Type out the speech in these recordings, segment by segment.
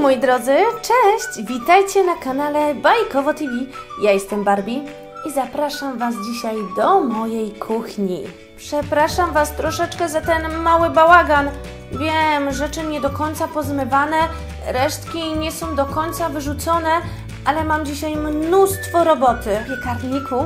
moi drodzy, cześć! Witajcie na kanale Bajkowo TV. Ja jestem Barbie i zapraszam Was dzisiaj do mojej kuchni. Przepraszam Was troszeczkę za ten mały bałagan. Wiem, rzeczy nie do końca pozmywane, resztki nie są do końca wyrzucone, ale mam dzisiaj mnóstwo roboty. W piekarniku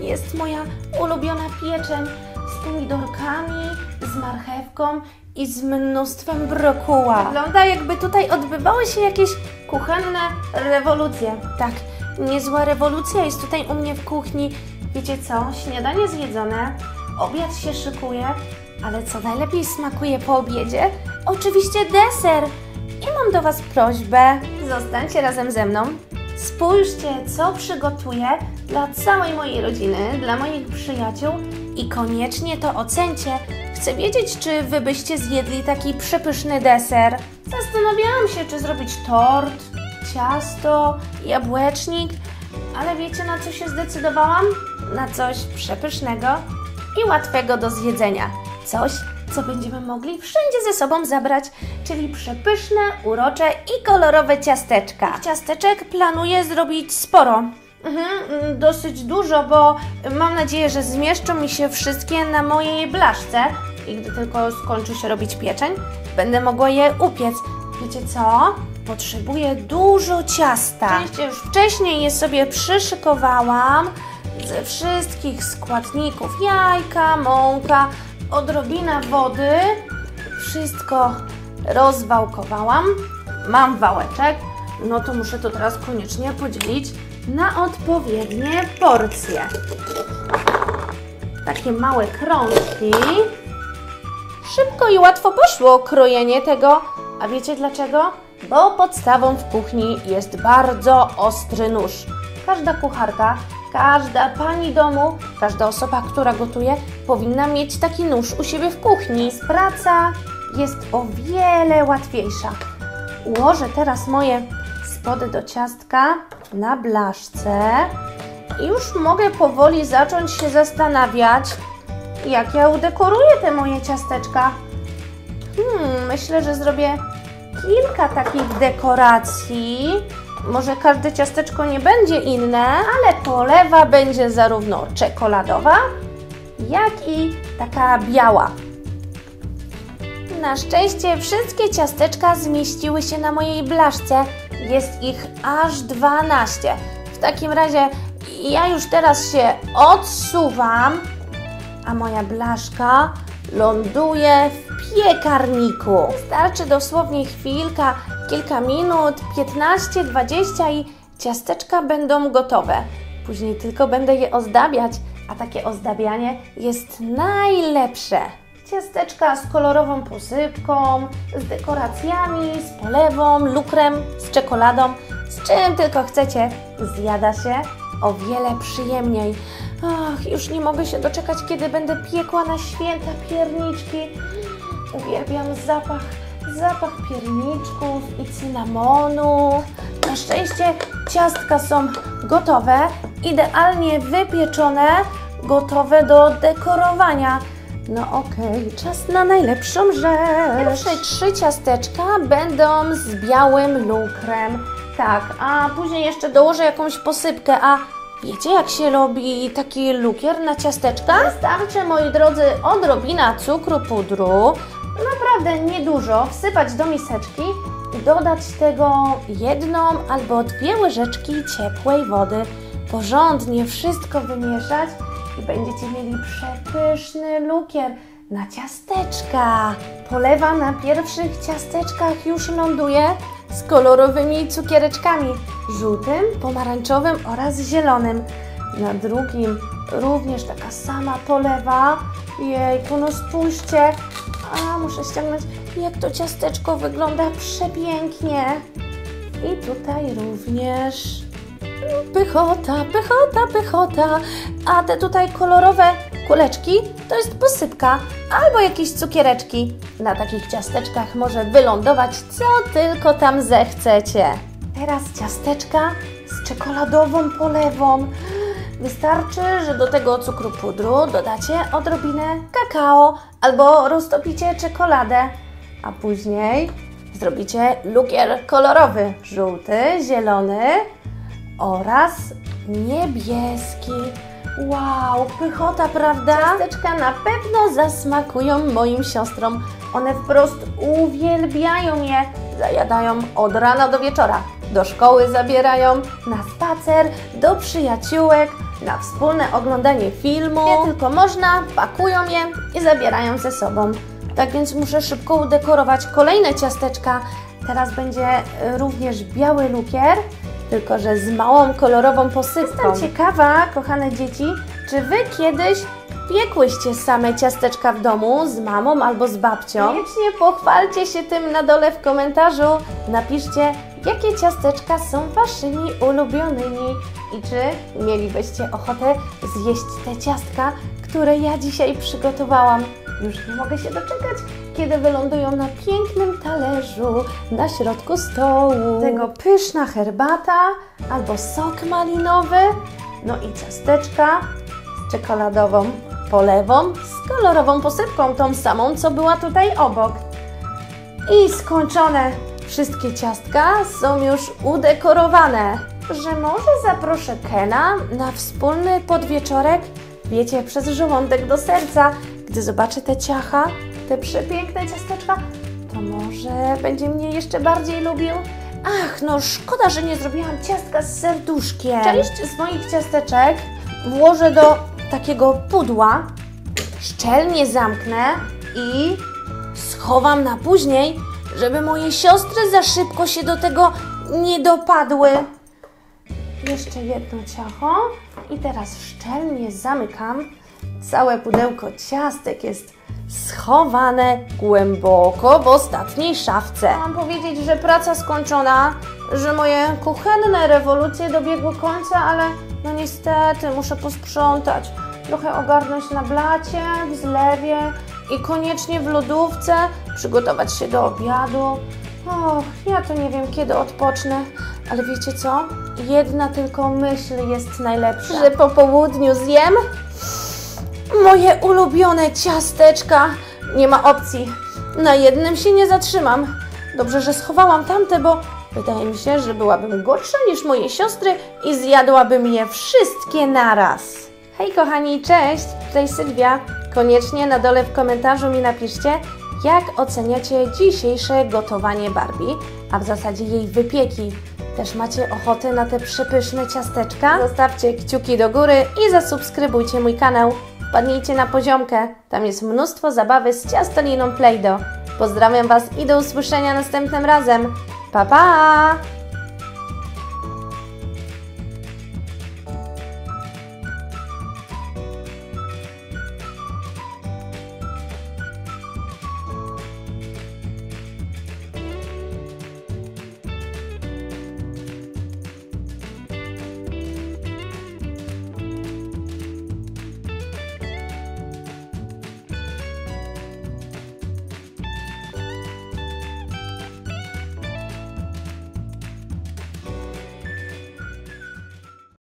jest moja ulubiona pieczeń pomidorkami, z marchewką i z mnóstwem brokuła. Wygląda jakby tutaj odbywały się jakieś kuchenne rewolucje. Tak, niezła rewolucja jest tutaj u mnie w kuchni. Wiecie co? Śniadanie zjedzone, obiad się szykuje, ale co najlepiej smakuje po obiedzie? Oczywiście deser! I mam do Was prośbę, zostańcie razem ze mną. Spójrzcie, co przygotuję dla całej mojej rodziny, dla moich przyjaciół i koniecznie to ocencie. Chcę wiedzieć, czy Wy byście zjedli taki przepyszny deser. Zastanawiałam się, czy zrobić tort, ciasto, jabłecznik, ale wiecie na co się zdecydowałam? Na coś przepysznego i łatwego do zjedzenia. Coś, co będziemy mogli wszędzie ze sobą zabrać, czyli przepyszne, urocze i kolorowe ciasteczka. Ciasteczek planuję zrobić sporo. Mhm, dosyć dużo, bo mam nadzieję, że zmieszczą mi się wszystkie na mojej blaszce i gdy tylko skończy się robić pieczeń, będę mogła je upiec. Wiecie co? Potrzebuję dużo ciasta. Oczywiście już wcześniej je sobie przyszykowałam ze wszystkich składników. Jajka, mąka, odrobina wody. Wszystko rozwałkowałam. Mam wałeczek. No to muszę to teraz koniecznie podzielić na odpowiednie porcje. Takie małe krążki. Szybko i łatwo poszło krojenie tego. A wiecie dlaczego? Bo podstawą w kuchni jest bardzo ostry nóż. Każda kucharka, każda pani domu, każda osoba, która gotuje, powinna mieć taki nóż u siebie w kuchni. Praca jest o wiele łatwiejsza. Ułożę teraz moje spody do ciastka na blaszce i już mogę powoli zacząć się zastanawiać, jak ja udekoruję te moje ciasteczka. Hmm, myślę, że zrobię kilka takich dekoracji. Może każde ciasteczko nie będzie inne, ale polewa będzie zarówno czekoladowa, jak i taka biała. Na szczęście wszystkie ciasteczka zmieściły się na mojej blaszce. Jest ich aż 12. W takim razie ja już teraz się odsuwam, a moja blaszka ląduje w piekarniku. Wystarczy dosłownie chwilka, kilka minut, 15, 20 i ciasteczka będą gotowe. Później tylko będę je ozdabiać, a takie ozdabianie jest najlepsze. Ciasteczka z kolorową posypką, z dekoracjami, z polewą, lukrem, z czekoladą, z czym tylko chcecie, zjada się o wiele przyjemniej. Ach, już nie mogę się doczekać, kiedy będę piekła na święta pierniczki. Uwielbiam zapach, zapach pierniczków i cynamonu. Na szczęście ciastka są gotowe, idealnie wypieczone, gotowe do dekorowania. No okej, okay, czas na najlepszą rzecz. Pierwsze trzy ciasteczka będą z białym lukrem. Tak, a później jeszcze dołożę jakąś posypkę, a wiecie jak się robi taki lukier na ciasteczka? Wystarczy, moi drodzy, odrobina cukru pudru, naprawdę niedużo, wsypać do miseczki i dodać tego jedną albo dwie łyżeczki ciepłej wody. Porządnie wszystko wymieszać i będziecie mieli przepyszny lukier na ciasteczka. Polewa na pierwszych ciasteczkach już ląduje z kolorowymi cukiereczkami żółtym, pomarańczowym oraz zielonym. Na drugim również taka sama polewa. Jejku, no spójrzcie. A, muszę ściągnąć, jak to ciasteczko wygląda przepięknie. I tutaj również pychota, pychota, pychota. A te tutaj kolorowe kuleczki to jest posypka albo jakieś cukiereczki. Na takich ciasteczkach może wylądować co tylko tam zechcecie. Teraz ciasteczka z czekoladową polewą. Wystarczy, że do tego cukru pudru dodacie odrobinę kakao albo roztopicie czekoladę, a później zrobicie lukier kolorowy, żółty, zielony oraz niebieski. Wow, pychota, prawda? Ciasteczka na pewno zasmakują moim siostrom. One wprost uwielbiają je. Zajadają od rana do wieczora. Do szkoły zabierają, na spacer, do przyjaciółek, na wspólne oglądanie filmu. Nie tylko można, pakują je i zabierają ze sobą. Tak więc muszę szybko udekorować kolejne ciasteczka. Teraz będzie również biały lukier, tylko że z małą kolorową posypką. Jestem ciekawa, kochane dzieci, czy Wy kiedyś piekłyście same ciasteczka w domu z mamą albo z babcią? Koniecznie pochwalcie się tym na dole w komentarzu. Napiszcie, jakie ciasteczka są Waszymi ulubionymi i czy mielibyście ochotę zjeść te ciastka, które ja dzisiaj przygotowałam. Już nie mogę się doczekać, kiedy wylądują na pięknym talerzu na środku stołu. Tego pyszna herbata albo sok malinowy, no i ciasteczka z czekoladową polewą, z kolorową posypką, tą samą, co była tutaj obok. I skończone. Wszystkie ciastka są już udekorowane. Że może zaproszę Kena na wspólny podwieczorek? Wiecie, przez żołądek do serca. Gdy zobaczy te ciacha, te przepiękne ciasteczka, to może będzie mnie jeszcze bardziej lubił? Ach, no szkoda, że nie zrobiłam ciastka z serduszkiem. Część z moich ciasteczek włożę do takiego pudła, szczelnie zamknę i schowam na później, żeby moje siostry za szybko się do tego nie dopadły. Jeszcze jedno ciacho i teraz szczelnie zamykam. Całe pudełko ciastek jest schowane głęboko w ostatniej szafce. Mam powiedzieć, że praca skończona, że moje kuchenne rewolucje dobiegły końca, ale no niestety muszę posprzątać, trochę ogarnąć na blacie, w zlewie i koniecznie w lodówce przygotować się do obiadu. Och, ja to nie wiem kiedy odpocznę, ale wiecie co? Jedna tylko myśl jest najlepsza. Że po południu zjem moje ulubione ciasteczka. Nie ma opcji. Na jednym się nie zatrzymam. Dobrze, że schowałam tamte, bo wydaje mi się, że byłabym gorsza niż moje siostry i zjadłabym je wszystkie naraz. Hej kochani, cześć! Tutaj Sylwia. Koniecznie na dole w komentarzu mi napiszcie, jak oceniacie dzisiejsze gotowanie Barbie, a w zasadzie jej wypieki. Też macie ochotę na te przepyszne ciasteczka? Zostawcie kciuki do góry i zasubskrybujcie mój kanał. Wpadnijcie na poziomkę, tam jest mnóstwo zabawy z ciastoliną Play-Doh. Pozdrawiam Was i do usłyszenia następnym razem. Pa, pa!